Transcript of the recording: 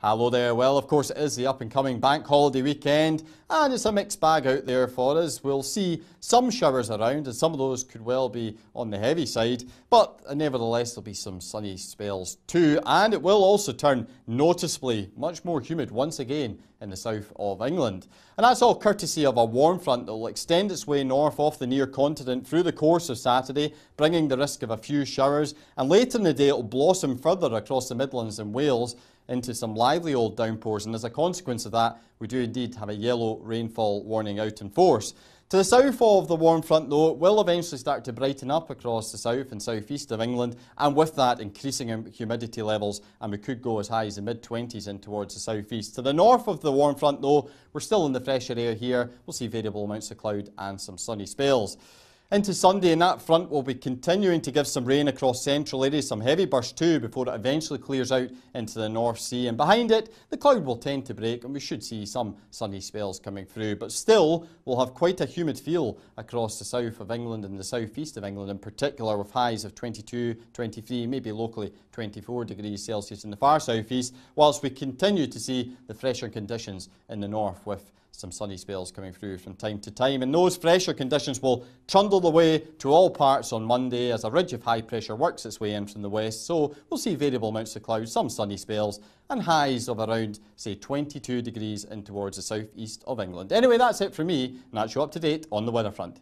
Hello there. Well, of course, it is the up and coming bank holiday weekend, and it's a mixed bag out there for us. We'll see some showers around, and some of those could well be on the heavy side, but nevertheless, there'll be some sunny spells too, and it will also turn noticeably much more humid once again in the south of England. And that's all courtesy of a warm front that will extend its way north off the near continent through the course of Saturday, bringing the risk of a few showers, and later in the day, it will blossom further across the Midlands and Wales into some lively old downpours, and as a consequence of that, we do indeed have a yellow rainfall warning out in force. To the south of the warm front, though, it will eventually start to brighten up across the south and southeast of England, and with that, increasing humidity levels, and we could go as high as the mid 20s in towards the southeast. To the north of the warm front, though, we're still in the fresher air here. We'll see variable amounts of cloud and some sunny spells. Into Sunday, and that front will be continuing to give some rain across central areas, some heavy bursts too, before it eventually clears out into the North Sea. And behind it, the cloud will tend to break, and we should see some sunny spells coming through. But still, we'll have quite a humid feel across the south of England and the southeast of England in particular, with highs of 22, 23, maybe locally 24 degrees Celsius in the far southeast, whilst we continue to see the fresher conditions in the north with some sunny spells coming through from time to time. And those fresher conditions will trundle the way to all parts on Monday as a ridge of high pressure works its way in from the west. So we'll see variable amounts of clouds, some sunny spells, and highs of around, say, 22 degrees in towards the southeast of England. Anyway, that's it for me, and that's you up to date on the weather front.